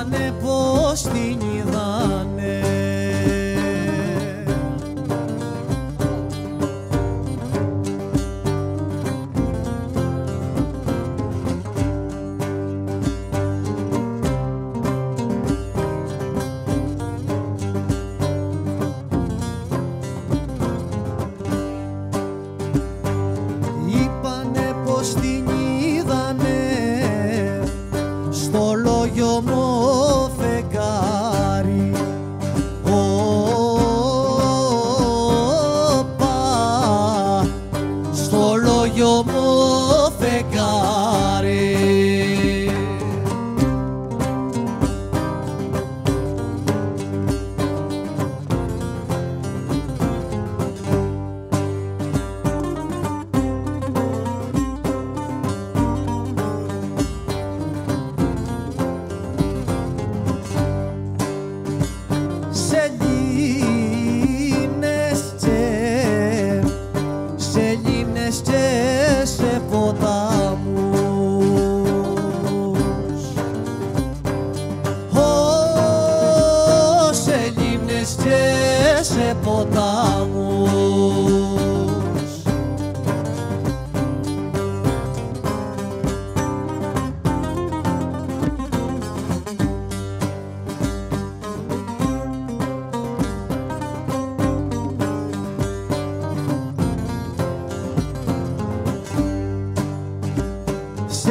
Φοβάμαι την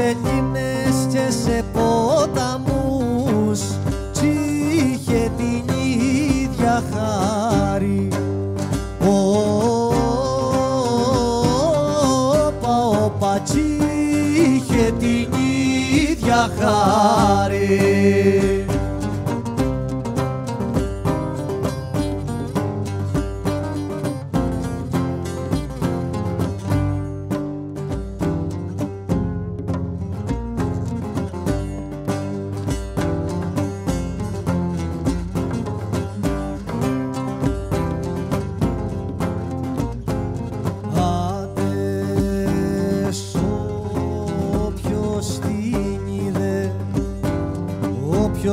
σε λίμνες και σε ποταμούς κι είχε την ίδια χάρη. Όπα, όπα, κι είχε την ίδια χάρη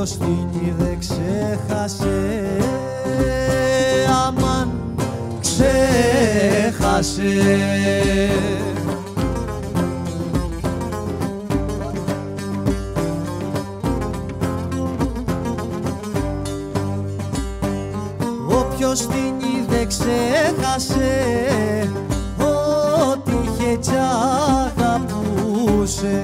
Όποιος την είδε ξέχασε. Αμάν ξέχασε. Όποιος την είδε ξέχασε. Ό,τι είχε κι αγαπούσε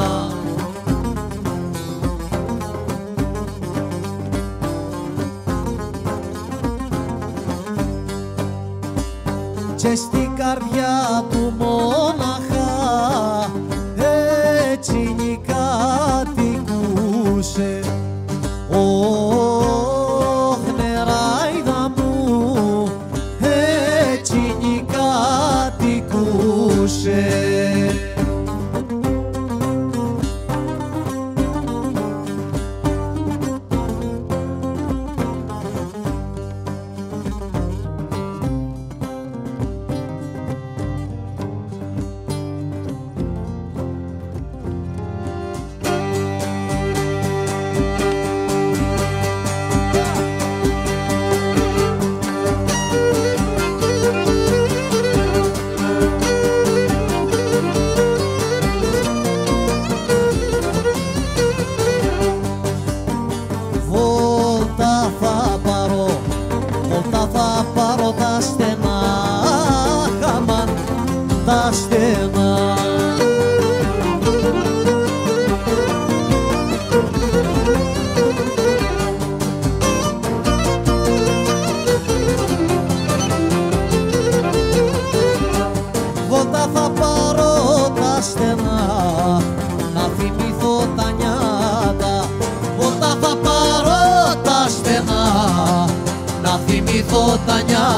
και στην καρδιά του μόναχα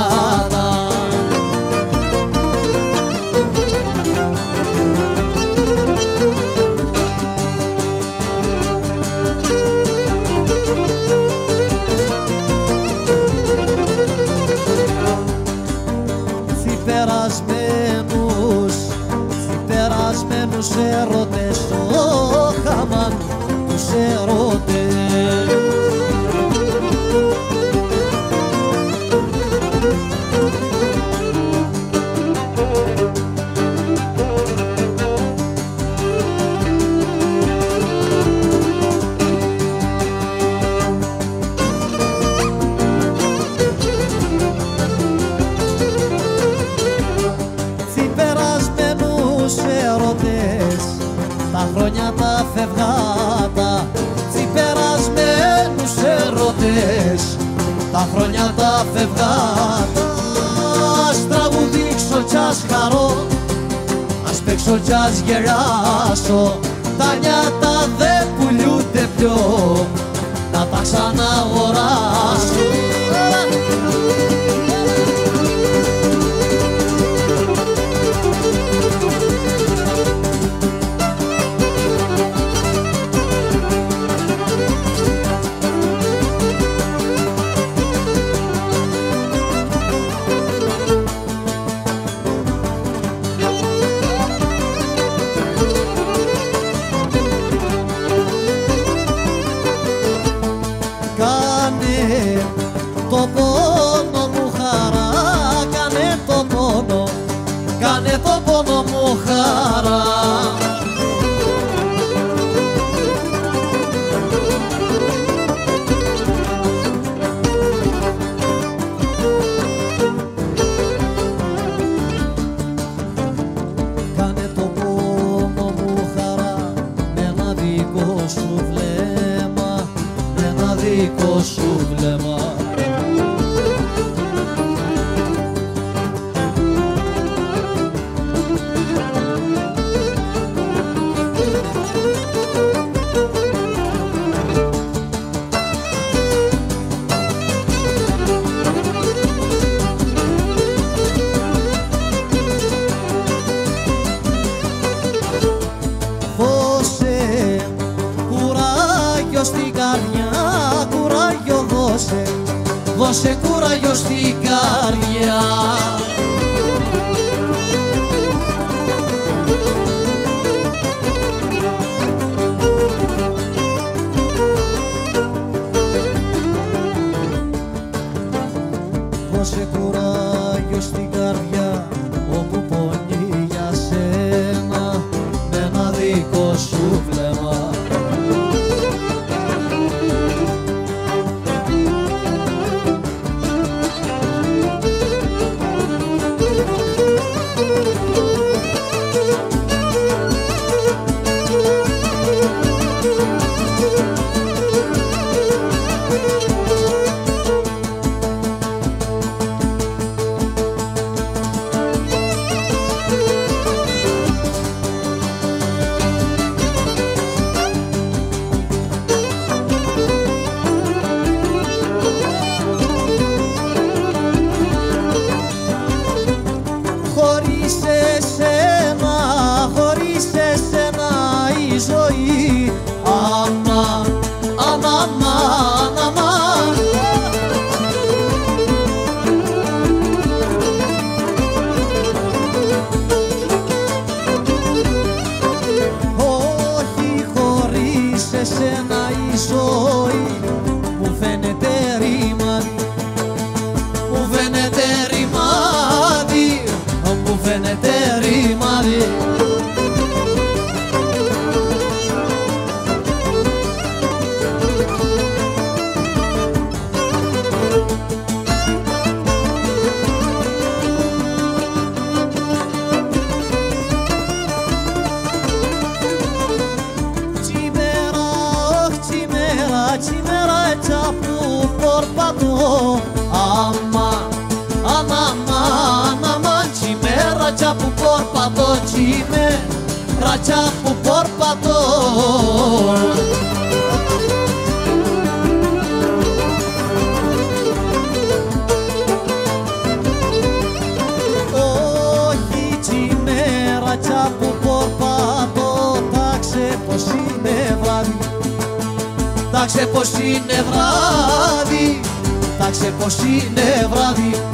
τα χρόνια τα φευγάτα Θυπερασμένους έρωτες τα χρόνια τα φευγάτα Ας τραγουδήξω κι ας χαρώ. Ας παίξω κι ας γελάσω. Τα νιάτα δεν πουλιούνται πιο. Να τα ξαναγοράσω κουράγιο στην καρδιά, κουράγιο δώσε, δώσε κουράγιο στην καρδιά. Δώσε κουράγιο στην εσένα η τσιμέρα έτσι που πορπατώ Τσιμέρα έτσι που πορπατώ Όχι τσιμέρα τσα που πορπατώ Τάξε πως είναι βράδυ Τάξε πως είναι βράδυ Τάξε πως είναι βράδυ